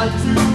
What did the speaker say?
I do.